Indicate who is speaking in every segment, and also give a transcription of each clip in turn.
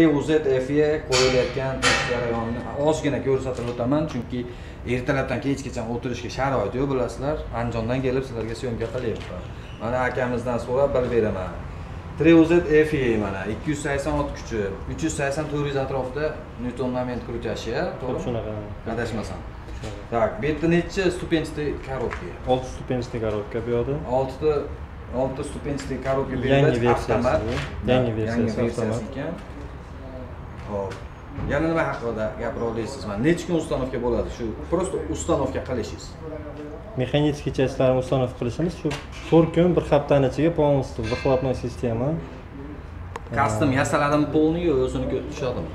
Speaker 1: uz fe qo'yilayotgan test jarayonini ozgina ko'rsatib o'taman chunki ertalabdan kechgacha o'tirishga sharoit yo'q bilasizlar. Andijondan kelib sizlarga syomka qilyapman. Mana akamizdan so'rab bilib beraman. Treuz fe mana ikki yuz sakson ot kuchi uch yuz sakson to'rt yuz atrofida nyuton moment крутящий to'g'rimi?
Speaker 2: Shunaqa
Speaker 1: adashmasam так bu yerda nechi stupenчатый коробка
Speaker 2: olti stupenчатый коробка bu yoqda
Speaker 1: oltita oltita stupenчатый коробка
Speaker 2: yangi versiyasi yangi versiyasi
Speaker 1: ekan ho'p yana nima haqida gapira olasiz mana necha kun установка bo'ladi? Shu просто установка qilishingiz
Speaker 2: mexanический частьlarni установка qilishimiz shu to'rt kun bir haftani ichiga полностью выхлопной система
Speaker 1: custom yasaladimi полный yo o'ziniki tushadimi?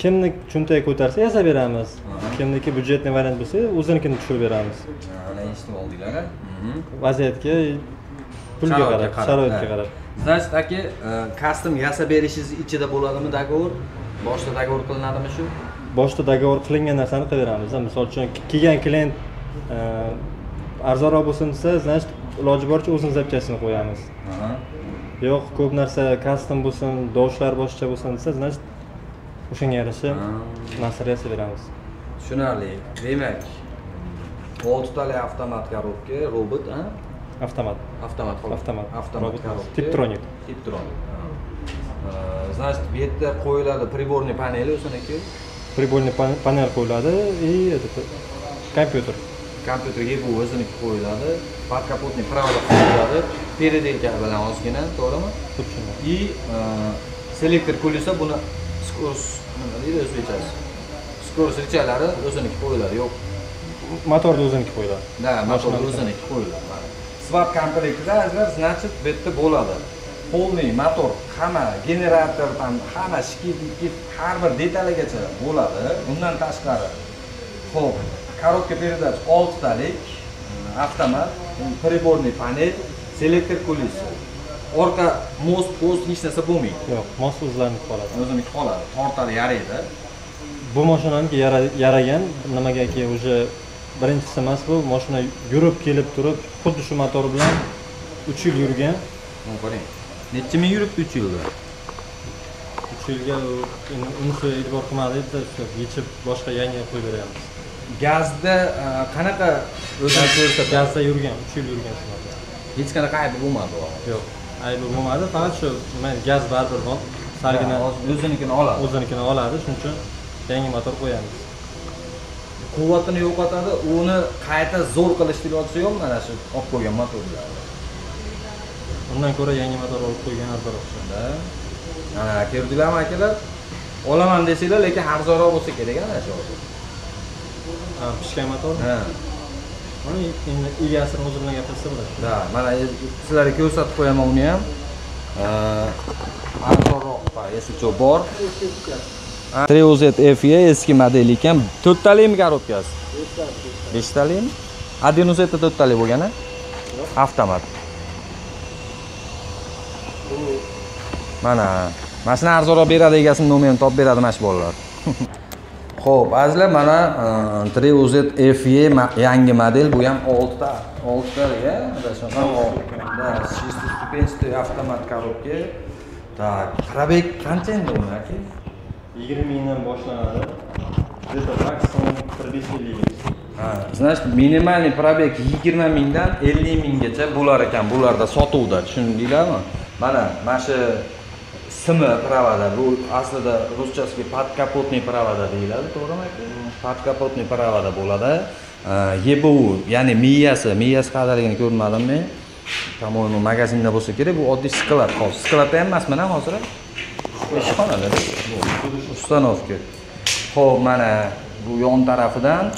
Speaker 2: Kimni cho'ntagi ko'tarsa yasab beramiz. Kimniki byudjetный variant bo'lsa o'zinikini tushirib beramiz.
Speaker 1: Eshitib oldinglar a
Speaker 2: vaziyatga pulga qarab sharoitga
Speaker 1: ha.
Speaker 2: qarab
Speaker 1: значит aka custom yasab berishingiz ichida bo'ladimi договор boshida договор qilinadimi shu?
Speaker 2: Boshida договор qilingan narsani qilaveramiz misol uchun kelgan klient e, arzonroq bo'lsin desa значит iloji boricha o'zimiz zapchastini qo'yamiz. Yo'q ko'p narsa custom bo'lsin dovushlar boshqacha bo'lsin desa значит o'shanga yarasha
Speaker 1: Ha.
Speaker 2: narsalar yasab beramiz
Speaker 1: tushunarli. Demak oltitali avtomat коробка robot
Speaker 2: avtomat
Speaker 1: xolos.
Speaker 2: Avtomat.
Speaker 1: avtomat
Speaker 2: Robot.
Speaker 1: коробка
Speaker 2: Tiptronic.
Speaker 1: tiptronic значит bu yerda qo'yiladi приборный paneli o'ziniki
Speaker 2: приборный пан- panel qo'yiladi и этот, kompyuter
Speaker 1: kompyuterga bu o'ziniki qo'yiladi подкапотный провод qo'yiladi переделка bilan ozgina to'g'rimi
Speaker 2: xuddi shunday
Speaker 1: и selektor kulisa buni skors nima deydi o'zbekchasi skors richalari o'ziniki qo'yiladi yo'q
Speaker 2: motorni o'ziniki qo'yiladi
Speaker 1: да motor
Speaker 2: Mashinani
Speaker 1: o'ziniki qo'yiladi swap komplektida azizlar значит bu yerda bo'ladi. Полный motor hamma generator там hamma mikif har bir detaligacha bo'ladi. Bundan tashqari ho'p коробка передач oltitalik avtomat приборный panel selektor kulisi orqa most post hech narsa bo'lmaydi.
Speaker 2: Yo'q mos o'zlariniki qoladi.
Speaker 1: O'ziniki qoladi tortadi yaraydi.
Speaker 2: Bu mashinaniki yara- yaragan nimagaki уже birinchisi emas bu mashina yurib kelib turib xuddi shu motor bilan uch yil yurgan.
Speaker 1: Qarang necha ming yuribdi uch yilda?
Speaker 2: Uch yilga unisi e'tibor qilmadik deb shu yechib boshqa yangi qo'yib beryapmiz
Speaker 1: gazda e, qanaqa o'zini
Speaker 2: gazda yurgan uch yil yurgan shu motor.
Speaker 1: Hech qanaqa aybi bo'lmadi
Speaker 2: yo'q aybi bo'lmadi. Faqat shu gaz baribir bor. Salgina
Speaker 1: o'zinikini oladi.
Speaker 2: O'zinikini oladi shuning uchun yangi motor qo'yamiz
Speaker 1: quvvatini yo'qotadi uni qayta zo'r qilishni iloji yo'q mana shu olib qo'ygan motorlar
Speaker 2: undan ko'ra yangi motor olib qo'ygan arzonroq
Speaker 1: shunda mana ko'rdinglarmi akalar olaman desanglar lekin arzonroq bo'lsa kerak ana shu
Speaker 2: Ha, pishgan motor?
Speaker 1: Ha.
Speaker 2: Endi egasini o'zi bilan gaplashsa bo'ladi
Speaker 1: да mana e- sizlarga ko'rsatib qo'yaman uni ham. Arzonroq если bor Treuzet FE eski model ekan. To'rttalikmi коробкasi beshtalikmi один uz это to'rttalik bo'lgan a avtomat. Mana mana shuni arzonroq beradi egasini nomerini topib beradi mana shu bolalar. Xo'p, azizlar mana e, Treuz FE yangi model bu ham 6 ta 6 ta ya, adashmasam. Da, чисто ступенчатый avtomat коробка. Так, пробег qancha endi uni aka?
Speaker 2: Yigirma mingdan boshlanadi где-то maksimum bir besh yillik
Speaker 1: Ha, значит, minimальный пробег 20 mingdan 50 minggacha bo'lar ekan bularda sotuvda, tushundinglarmi? Mana mana shu simi pravada bu aslida ruschasiga подкапотный pravada deyiladi, to'g'rimi? Подкапотный pravada bo'ladi. EBU, ya'ni miyasi, miyasi qadaligini ko'rmadim men. По-моему, magazinda bo'lsa kerak. Bu oddiy sklad hozir. Skladda ham emasmi hozir? Ishxonada. Установка. Xo'p, mana bu yon tarafidan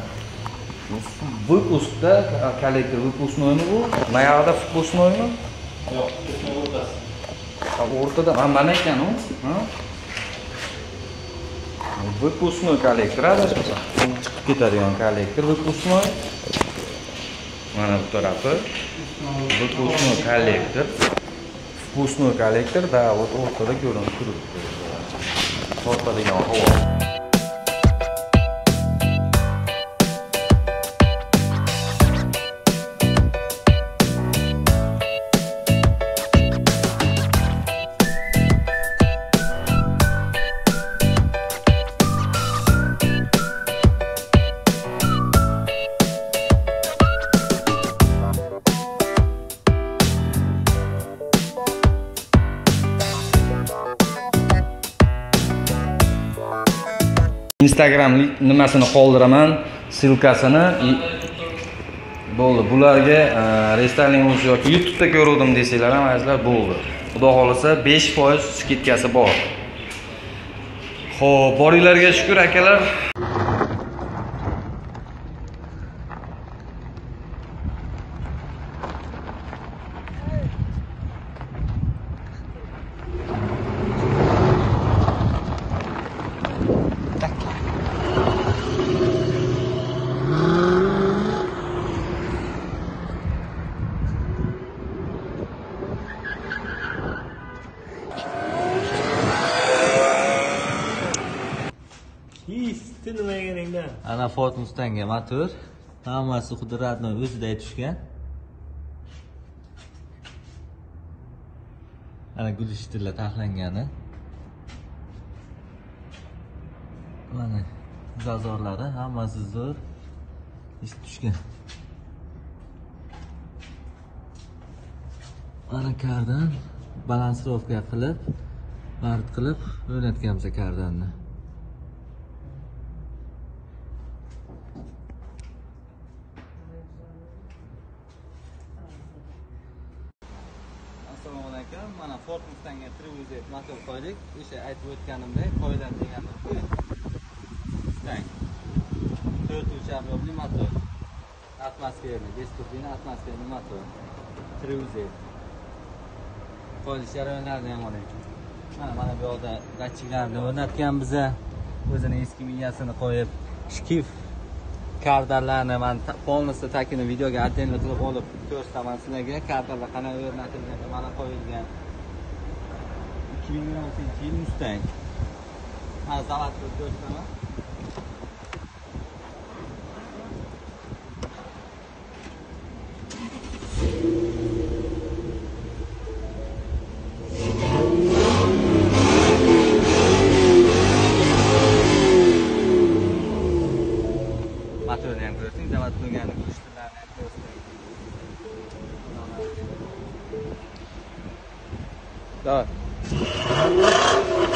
Speaker 1: выпускda kollektor выпускнойmi bu? Mayog'ida выпускнойmi?
Speaker 2: yo'q
Speaker 1: o'rtada ha, mana ekan u. Ha? Выпускной kollektor adashmasam. Chiqib ketadigan kollektor выпускной. Mana bu tarafi. Выпускной kollektor. Впускной kollektor, да, вот o'rtada ko'rinib turibdi. Tortadigan havo. Instagram nimasini qoldiraman ssilkasini bo'ldi. Bularga e, restyling uz yoki youtubeda ko'ruvdim desanglar ham azizlar bo'ldi. Xudo xohlasa besh foiz skidkasi bor. Ho'p boringlarga shukur akalar.
Speaker 3: Mana Ford Mustangga motor hammasi xuddi родной o'zida tushgan ana gulishtirlar taxlangani. Mana zazorlari hammasi zo'r. Ish tushgan. Mana kardan balansirovka qilib bard qilib o'rnatganmiz kardanni. Ekan mana ford mustangga triuz motor qo'ydik o'sha aytib o'tganimdek qoidan degan mustang to'rt ucharlovli motor atmosferni besh turbina atmosferni motor triuz qo'yilish jarayonlarini ham olaylik mana mana bu yoqda datchiklarni o'rnatgan biza. O'zini eski miyasini qo'yib shkif. Kardarlarni man полностью takini videoga отдельно qilib olib ko'rsataman sizlarga kardarlar qanaqa o'rnatilgan mana qo'yilgan. Ikki ming o'n oltinchi yil mustang. Man zavodni ko'rsataman da geldi kuştu lanet